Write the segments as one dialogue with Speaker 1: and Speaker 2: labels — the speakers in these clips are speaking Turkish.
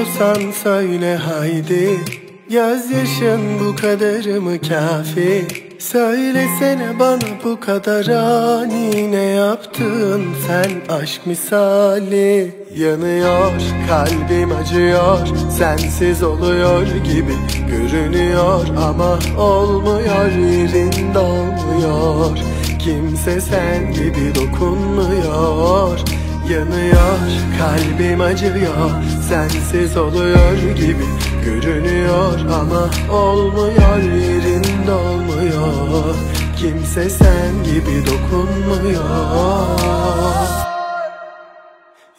Speaker 1: Yanıyorsan söyle haydi. Gözyaşın bu kadar mı kafi? Söylesene bana bu kadar ani. Ne yaptın sen aşk misali? Yanıyor kalbim acıyor. Sensiz oluyor gibi görünüyor. Ama olmuyor yerinde olmuyor Kimse sen gibi dokunmuyor Yanıyor kalbim acıyor. Sensiz oluyor gibi görünüyor Ama olmuyor yerinde olmuyor. Kimse sen gibi dokunmuyor.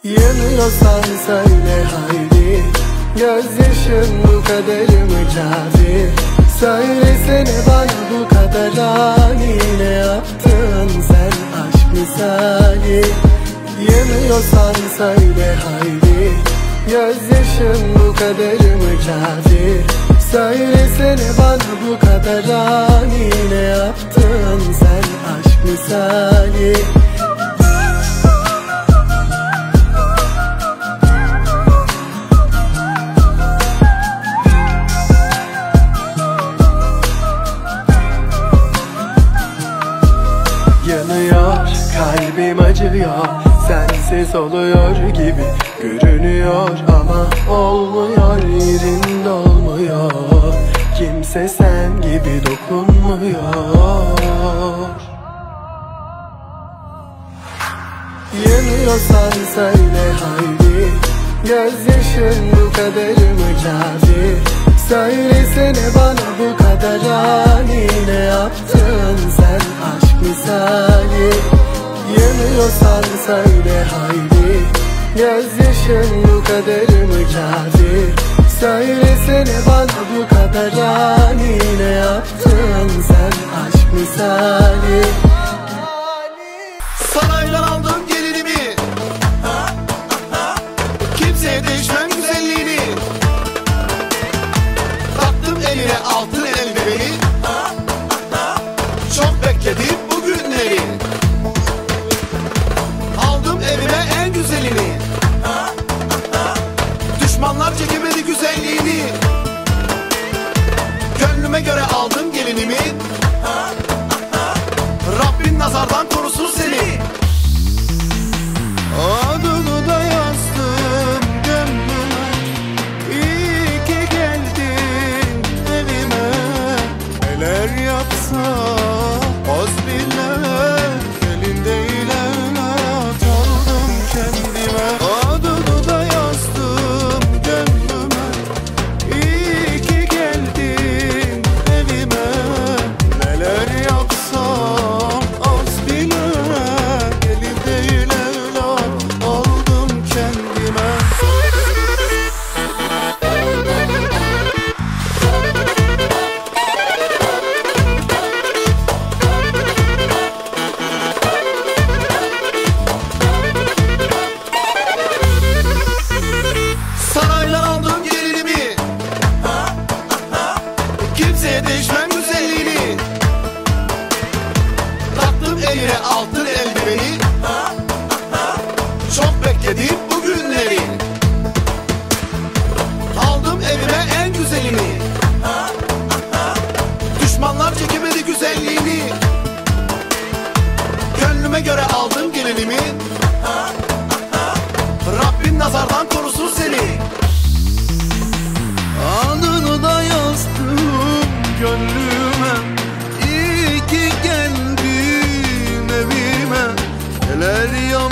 Speaker 1: Yanıyorsan söyle haydi Gözyaşın bu kadar mı kafi? Söylesene bana bu kadar ani Ne yaptın sen aşk misali Yanıyorsan söyle haydi. Gözyaşın bu kadar mı kafi? Söylesene bana bu kadar ani Ne yaptın sen aşk misali Sensiz oluyor gibi görünüyor Ama olmuyor yerinde olmuyor. Kimse sen gibi dokunmuyor. Yanıyorsan söyle haydi Gözyaşın bu kadar mı kafi? Söylesene bana bu kadar ani Ne yaptın sen aşk misali Yanıyorsan söyle haydi. Gözyaşın bu kadar mı kafi Söylesene bana bu kadar ani Ne yaptın sen? Aşk misali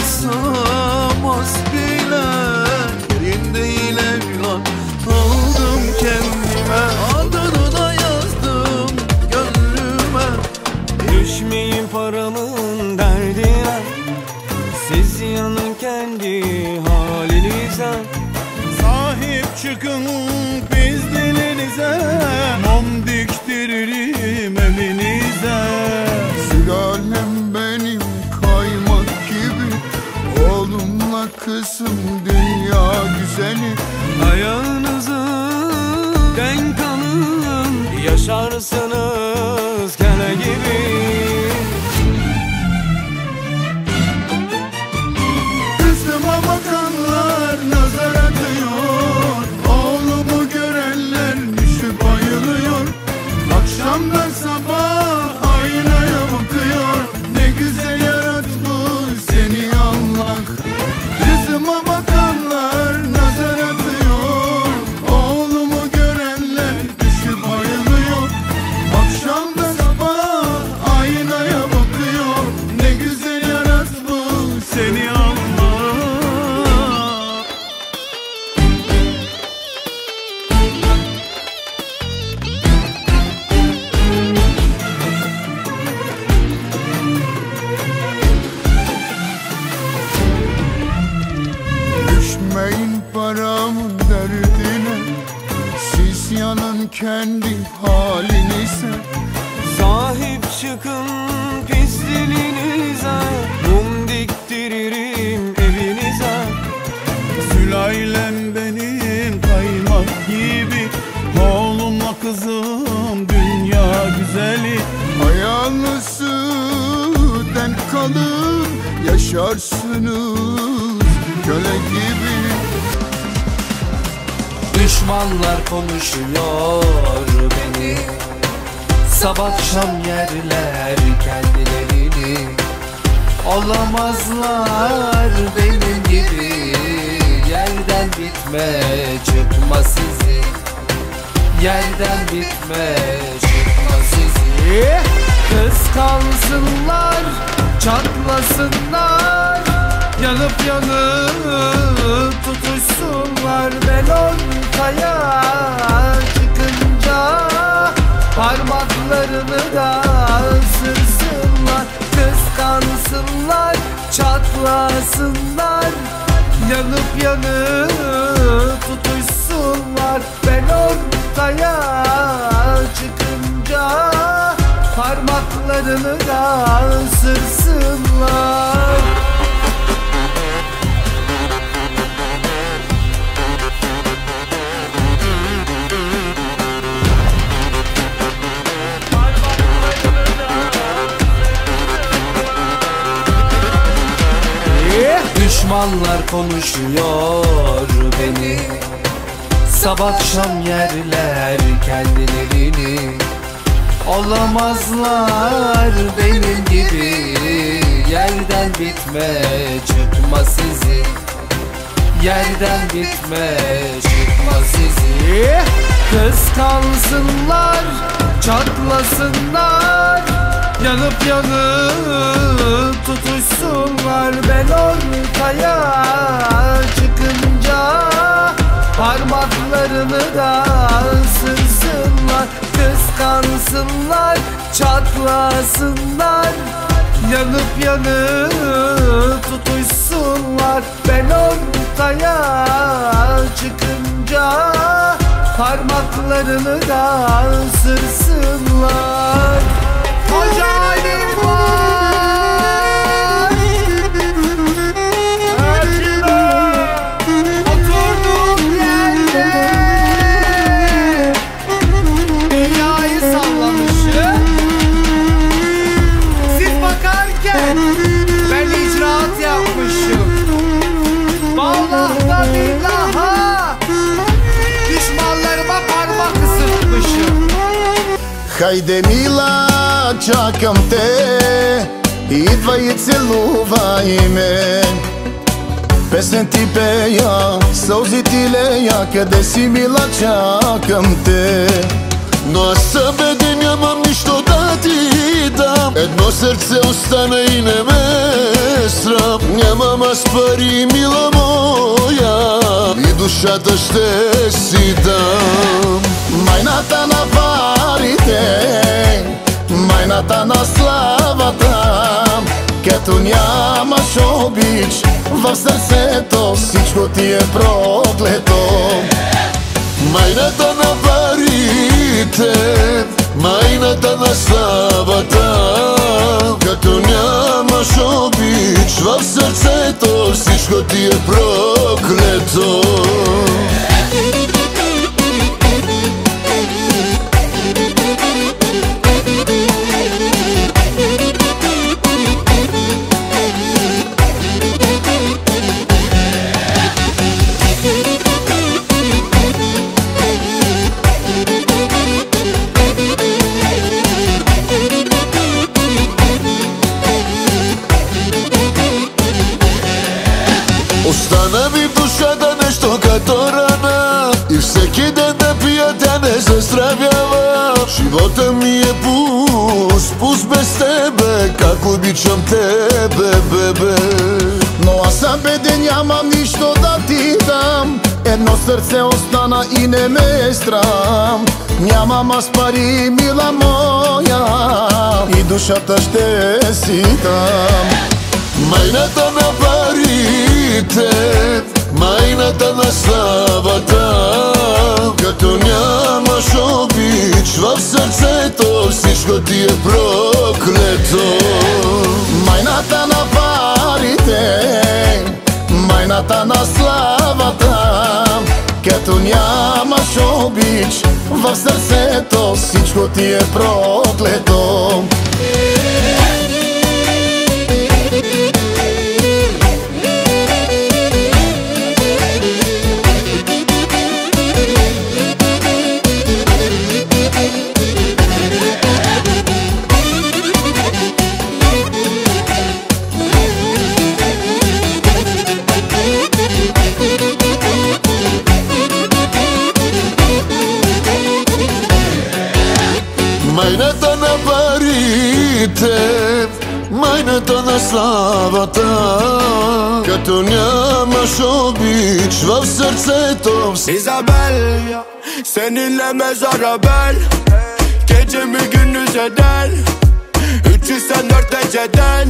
Speaker 2: Yapsam az bile Yerinde ile evlat
Speaker 3: kızım dünya güzeli.
Speaker 4: Ayağınızı denk alın. Yaşarsınız kele gibi
Speaker 5: Yaşarsınız köle gibi.
Speaker 6: Düşmanlar konuşuyor beni. Sabah akşam yerler kendilerini. Olamazlar benim gibi. Yerden bitme çıkma sizi. Yerden bitme çıkma sizi Kıskansınlar, çatlasınlar. Yanıp yanıp tutuşsunlar. Ben ortaya çıkınca Parmaklarını da ısırsınlar Kıskansınlar, çatlasınlar. Yanıp yanıp tutuşsunlar. Ben ortaya çıkınca Parmaklarını da ısırsınlar. Düşmanlar konuşuyor beni. Sabah akşam yerler kendilerini Olamazlar benim gibi Yerden bitme çıkma sizi. Yerden bitme çıkma sizi. Kıskansınlar, çatlasınlar. Yanıp yanıp tutuşsunlar. Ben ortaya çıkınca Parmaklarını da ısırsınlar Kıskansınlar, çatlasınlar. Yanıp yanıp tutuşsunlar. Ben ortaya çıkınca Parmaklarını da ısırsınlar Hoca Daj demila čakam te I dvajice luva ime Pesne ti peja, sauzi ti leja
Speaker 5: Kada si mila čakam te. No a sebe demja mam ništo dati ти Едно срце остана и не ме срам. Нямам аз пари, мила моя И душата ще си дам. Майната на парите Майната на славата Като нямаш обич В сърцето всичко ти е проклето. Майната на парите Майната на славата Като нямаш обич В сърцето всичко ти е проклето тя не Живота ми е пуст, пуст без тебе Како обичам тебе, бебе. Но аз сам беден, нямам ништо да ти дам. Едно срце остана и не ме е страм Нямам аз пари, мила моя И душата ще си там. Майната на парите Majnata на славата. обич в сърцето Всичко ти е проклето Майната на парите Майната на славата Като нямаш обич в сърцето Всичко ти е проклето Av sırtı tops
Speaker 7: Isabel Seninle mezara bel Gecemi gündüz eder Üçü sen dört neceden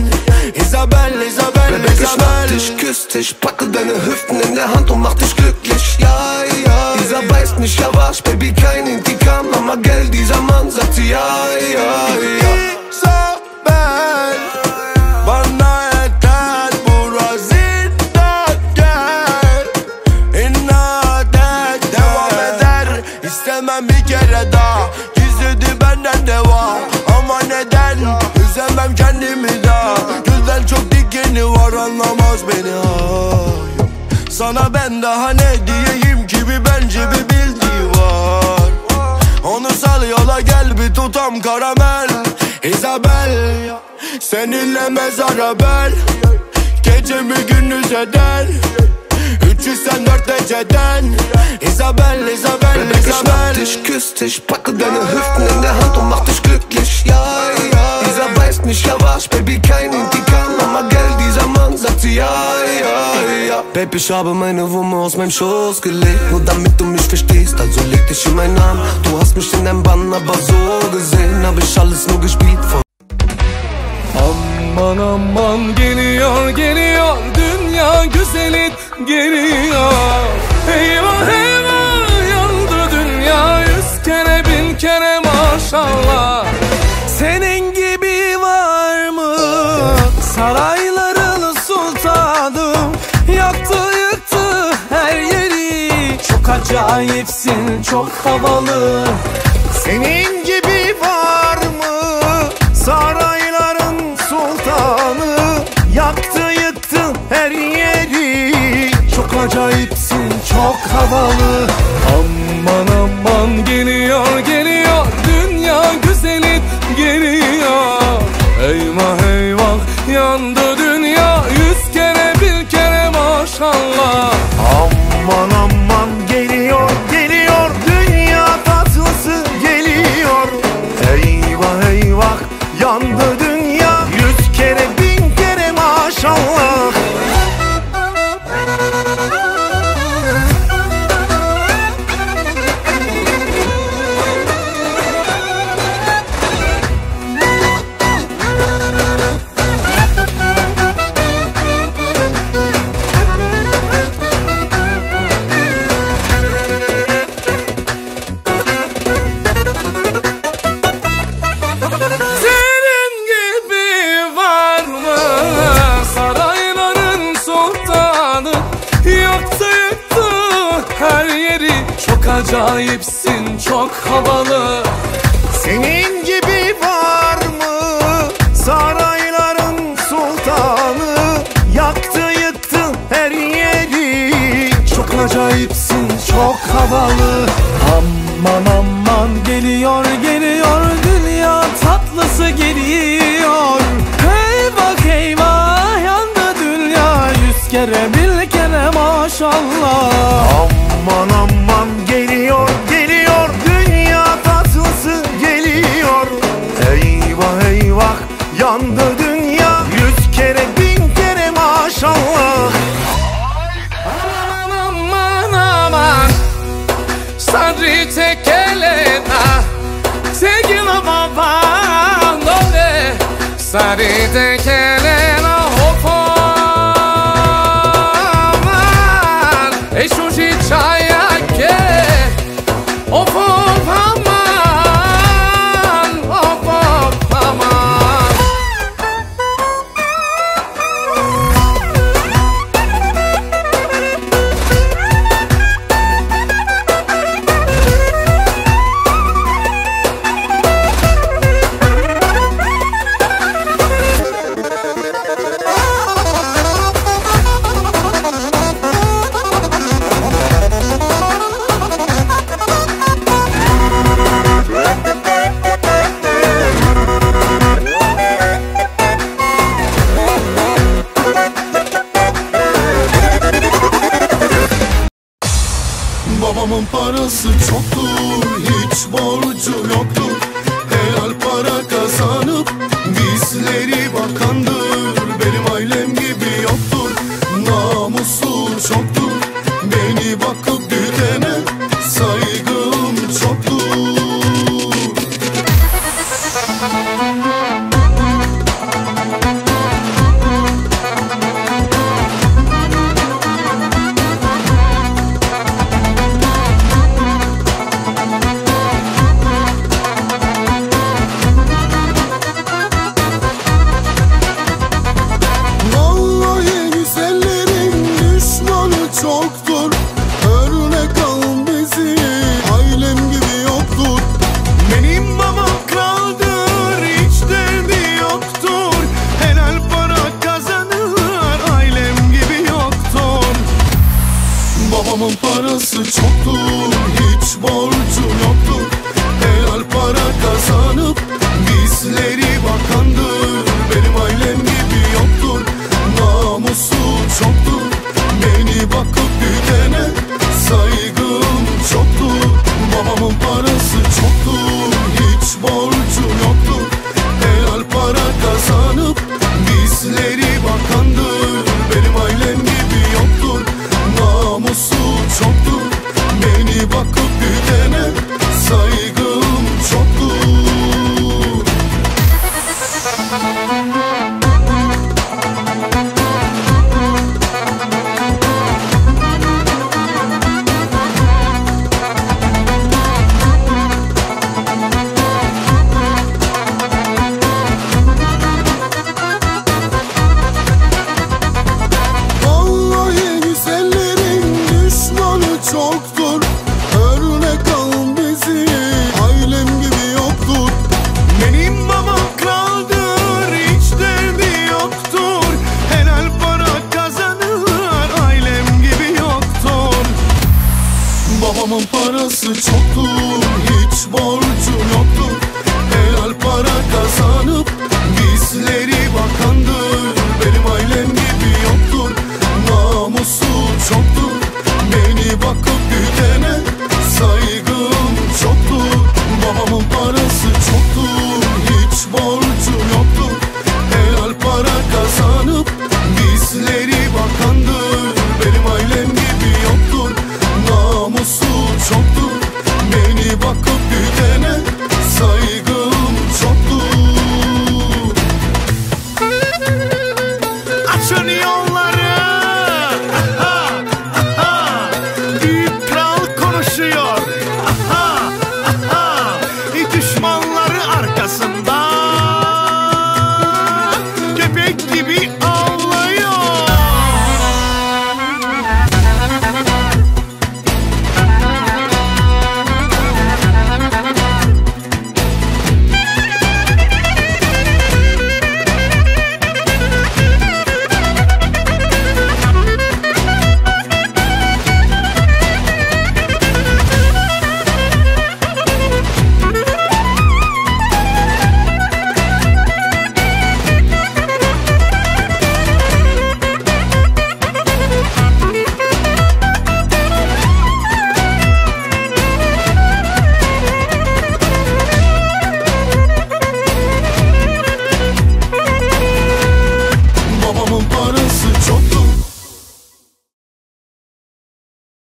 Speaker 7: Isabel, Isabel,
Speaker 8: Isabel Bebek ich
Speaker 7: mach
Speaker 8: dich, küss dich Packe deine Hüften in Hand und mach dich glücklich Ja, ja, Isa weiß nicht, ja Baby, kein Intikam, aber Geld, dieser Mann sagt sie Ja,
Speaker 7: dikeni var anlamaz beni. Ay. Sana ben daha ne diyeyim ki bir bence bir bildiği var. Onu sal yola gel bir tutam karamel. Isabel Seninle mezara bel Gecemi gündüz eder? 304 geceden Isabel, Isabel,
Speaker 8: Baby, ich
Speaker 7: Isabel.
Speaker 8: dich, küss dich, packe deine Hüften in der Hand und mach dich glücklich. Ja, ja, dieser beißt mich, ja wasch, Baby, kein Intikam, Mama, Geld, ja, ja, ja. Baby, ich habe meine Wumme aus meinem Schoß gelegt, nur damit du mich verstehst, also leg dich in meinen Arm. Du hast mich in deinem Bann, aber so gesehen, hab ich alles nur gespielt von
Speaker 9: Aman aman geliyor geliyor. Dünya güzeli geliyor. Eyvah eyvah yandı dünya. Yüz kere bin kere maşallah acayipsin çok havalı.
Speaker 6: Senin gibi var mı? Sarayların sultanı. Yaktı yıktı her yeri.
Speaker 9: Çok acayipsin çok havalı. Aman aman geliyor geliyor. Dünya güzeli geliyor. Eyvah eyvah yandı dünya. Yüz kere bir kere maşallah.
Speaker 6: Aman aman
Speaker 9: acayipsin çok havalı.
Speaker 6: Senin gibi var mı? Sarayların sultanı. Yaktı yıktı her yeri.
Speaker 9: Çok acayipsin çok havalı. Aman aman geliyor geliyor. Dünya tatlısı geliyor. Eyvah eyvah yandı dünya. Yüz kere bir kere maşallah
Speaker 10: Örnek al bizi. Ailem gibi kandır.